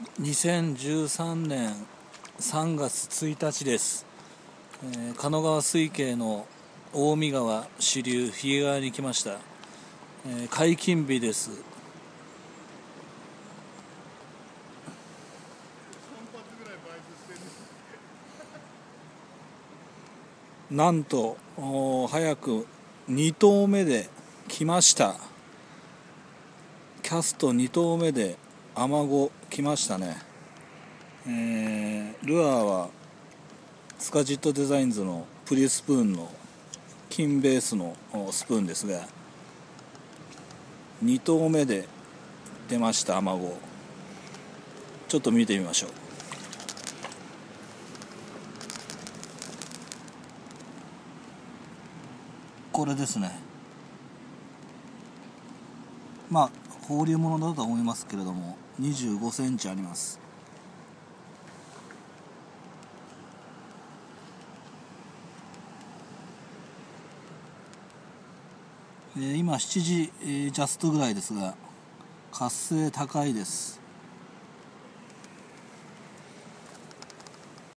2013年3月1日です、えー、神奈川水系の大見川支流比叡川に来ました、えー、解禁日です。なんと早く2投目で来ました。キャスト2投目でアマゴ来ましたね、えー、ルアーはスカジットデザインズのプリスプーンの金ベースのスプーンですが2投目で出ましたアマゴちょっと見てみましょう。これですね。まあ放流物だと思いますけれども25センチあります。え今7時、えジャストぐらいですが活性高いです。